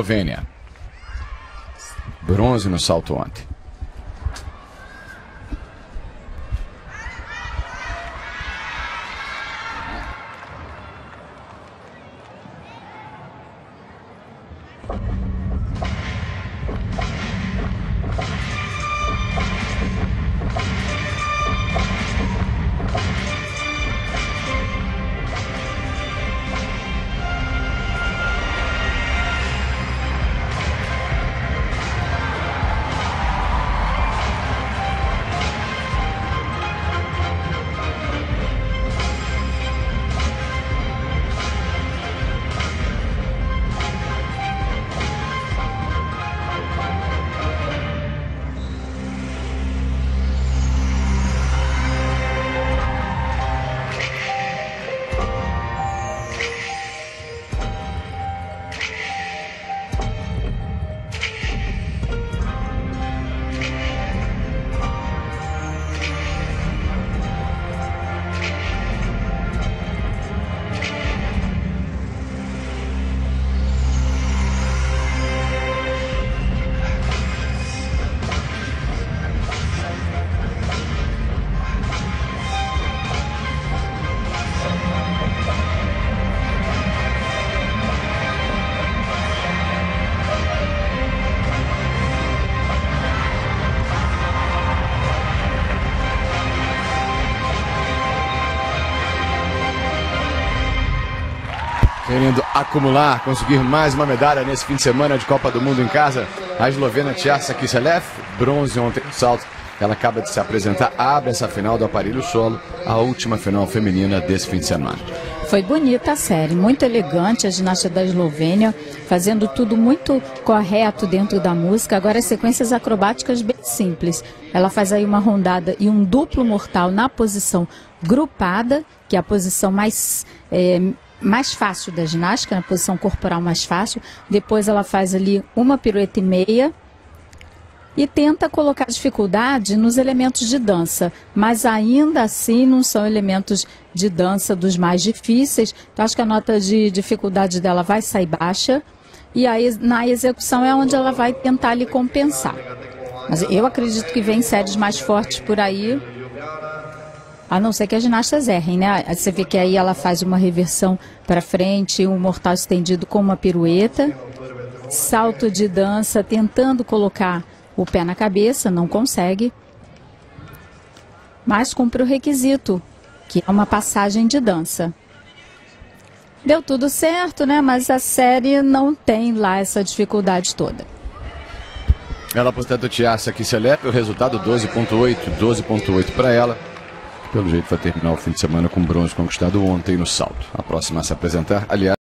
Eslovênia. Bronze no salto ontem. Querendo acumular, conseguir mais uma medalha nesse fim de semana de Copa do Mundo em casa. A eslovena Tiasa Kiselev, bronze ontem no salto. Ela acaba de se apresentar, abre essa final do aparelho solo, a última final feminina desse fim de semana. Foi bonita a série, muito elegante a ginasta da Eslovênia, fazendo tudo muito correto dentro da música. Agora as sequências acrobáticas bem simples. Ela faz aí uma rondada e um duplo mortal na posição grupada, que é a posição mais é, mais fácil da ginástica, na posição corporal mais fácil. Depois ela faz ali uma pirueta e meia e tenta colocar dificuldade nos elementos de dança, mas ainda assim não são elementos de dança dos mais difíceis. Então acho que a nota de dificuldade dela vai sair baixa e aí na execução é onde ela vai tentar lhe compensar. Mas eu acredito que vem séries mais fortes por aí a não ser que as ginastas errem, né? Você vê que aí ela faz uma reversão para frente, um mortal estendido com uma pirueta, salto de dança, tentando colocar o pé na cabeça, não consegue. Mas cumpre o requisito, que é uma passagem de dança. Deu tudo certo, né? Mas a série não tem lá essa dificuldade toda. Ela, portanto, Tiaça Kiselev, o resultado 12.8, 12.8 para ela. Pelo jeito vai terminar o fim de semana com bronze conquistado ontem no salto. A próxima a se apresentar, aliás.